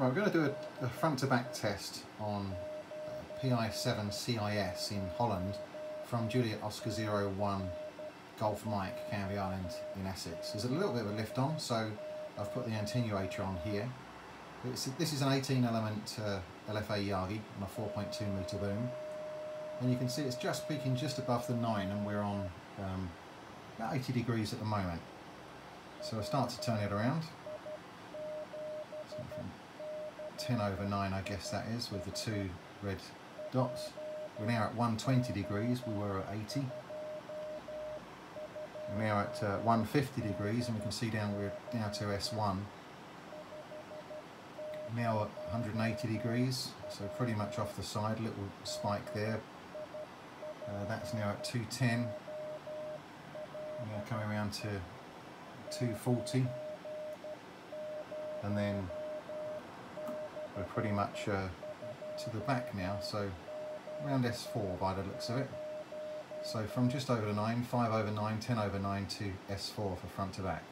Right, we're going to do a, a front to back test on uh, PI7 CIS in Holland from Juliet Oscar 01 Golf Mike, Canvey Island in Essex. There's a little bit of a lift on, so I've put the attenuator on here. It's, this is an 18 element uh, LFA Yagi on a 4.2 metre boom. And you can see it's just peaking just above the 9 and we're on um, about 80 degrees at the moment. So I start to turn it around. So from 10 over 9 I guess that is with the two red dots. We're now at 120 degrees, we were at 80. We're now at uh, 150 degrees and we can see down we're now to S1. Now at 180 degrees, so pretty much off the side, little spike there. Uh, that's now at 210. Now coming around to 240 and then we're pretty much uh, to the back now so around S4 by the looks of it. So from just over 9, 5 over 9, 10 over 9 to S4 for front to back